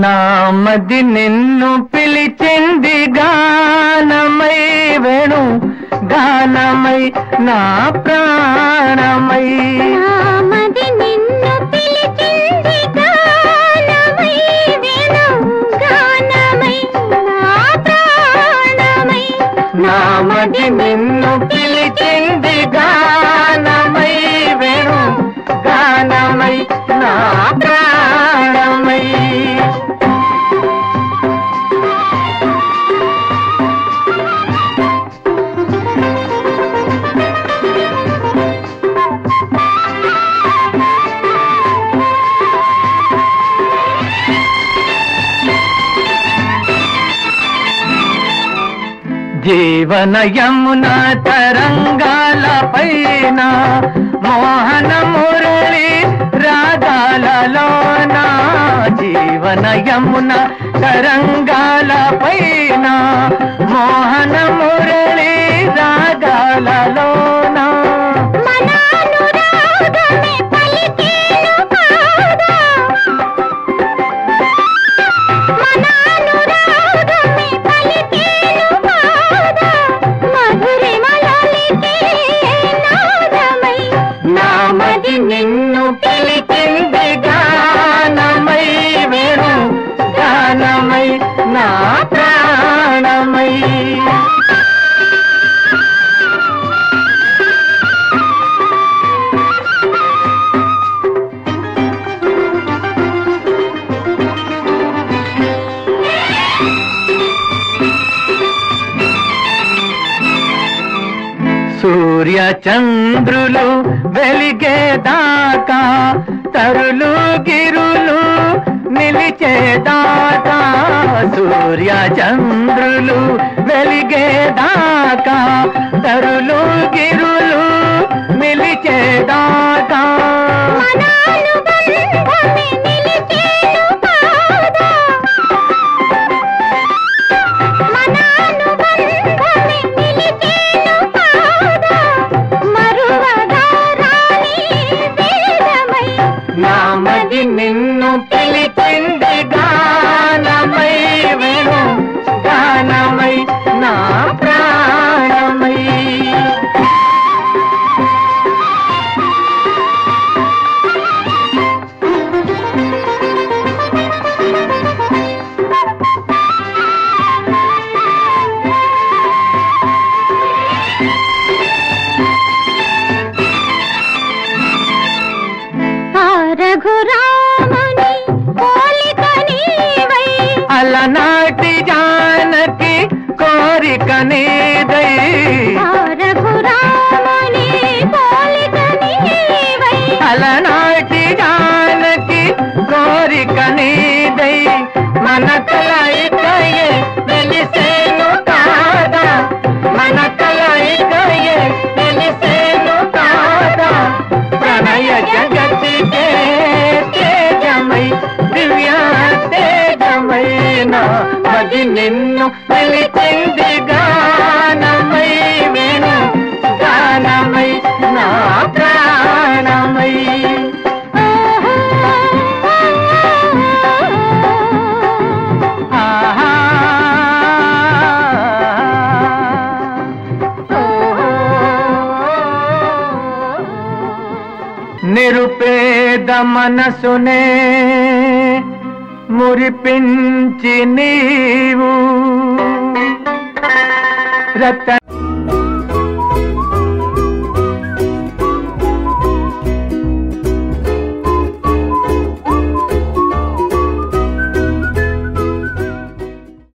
నామది నిన్ను పిలిచింది గానమై వేణు గానమై నా ప్రాణమై. జీవన యమున తరంగాల పైన మోహన మురళి రాగాలలోన జీవన యమున తరంగాల పైన మోహన మురళి రాగాలలోన సూర్య చంద్రులు వెలిగేదాకా తరులు గిరులు నిలిచేదాకా సూర్య చంద్రులు వెలిగేదాకా తరులు గిరులు నిలిచేదాకా. రఘురాముని నిన్ను పిలిచింది గానమై విను గానమై నా ప్రాణమై. నిరుపేద మనసునే మురిపించి నీవు. రత